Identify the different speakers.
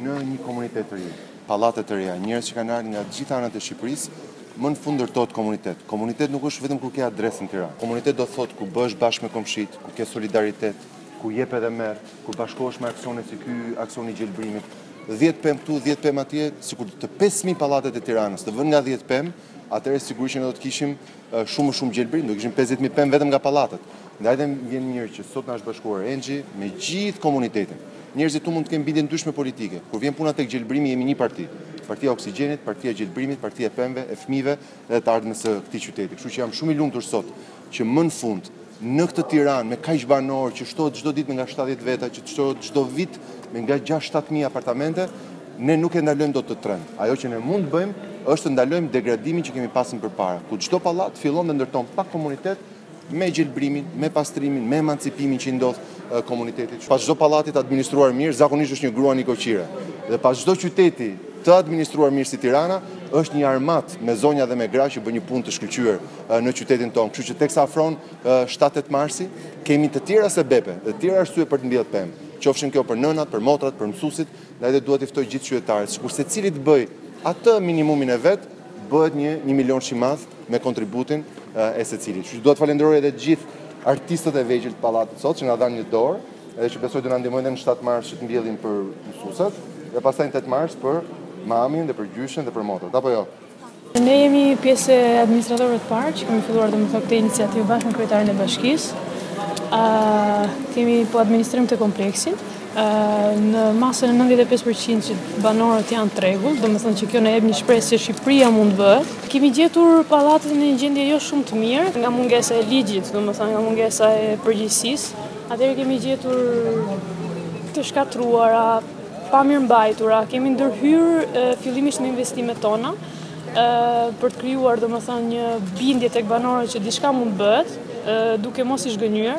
Speaker 1: Në një komunitet të ri, pallate të reja, njerëz që kanë ardhur nga të gjitha anët e Shqipërisë, më në fund ndërtohet komunitet. Komunitet nuk është vetëm kur ke adresë në Tiranë. Komunitet do të thotë ku bëhesh bashkë me komshitë, ku ke solidaritet, ku jep edhe merr, ku bashkohesh me aksione si ky aksioni i gjelbrimit. 10 pemë këtu, 10 pemë atje, sikur të 5000 pallatet e Tiranës të vënë nga 10 pemë, atëherë sigurisht që ne do të kishim Shumë më shumë gjelbërim, do kishim 50 mijë pemë vetëm nga pallatet. Ndaj dhe më vjen mirë që sot na është bashkuar Enxhi me gjithë komunitetin. Njerëzit këtu mund të kenë bindje të ndryshme politike. Kur vjen puna tek gjelbërimi jemi një parti. Partia e oksigjenit, partia e gjelbërimit, partia e pemëve, e fëmijëve dhe të ardhmes së këtij qyteti. Kështu që jam shumë i lumtur sot që më në fund Në këtë Tiranë me kaq banorë që shtohet çdo ditë me nga shtatëdhjetë veta, që shtohet çdo vit me nga gjashtë shtatë mijë apartamente, ne nuk e ndalojmë dot këtë trend. Ajo që ne mund të bëjmë është të ndalojmë degradimin që kemi pasur përpara, ku çdo pallat fillon dhe ndërton pak komunitet me gjelbrimin, me pastrimin, me emancipimin që i ndodh komunitetit. Pas çdo pallati të administruar mirë, zakonisht është një grua nikoqire. Dhe pas çdo qyteti të administruar mirë si Tirana, është një armatë me zonja dhe me gra që bën një punë të shkëlqyer. në qytetin tonë, kështu që teksa afron 7-8 marsi, kemi të tjera sebepe, të tjera arsye për të mbjellë pemë, qofshin këto për nënat, për motrat, për mësuesit, ndaj dhe dua t'i ftoj gjithë qytetarët, sikur secili të bëjë atë minimumin e vet, bëhet një milionësh i madh me kontributin e secilit. Që dua të falenderoj edhe gjithë artistët e vegjël të pallatit sot që na dhanë një dorë, edhe që besoj do na ndihmojnë në 7 mars që të mbjellim për mësuesit dhe pastaj në 8 mars për mamin dhe për gjyshen dhe për motrat, apo jo?
Speaker 2: Ne jemi pjesë e administratorëve të parë që kemi filluar domethënë këtë iniciativë bashkë me kryetarin e bashkisë. Ë kemi po administrim te kompleksi. Ë në masën e 95% që banorët janë të rregullt, domethënë që kjo na jep një shpresë që Shqipëria mund të bëhet. Kemi gjetur pallatet në një gjendje jo shumë të mirë, nga mungesa e ligjit, domethënë nga mungesa e përgjegjësisë. Atëherë kemi gjetur të shkatruara, Pa mirëmbajtura, kemi ndërhyrë fillimisht me investimet tona për të krijuar domethënë një bindje tek banorët që diçka mund të bëhet duke mos i zhgënjyer.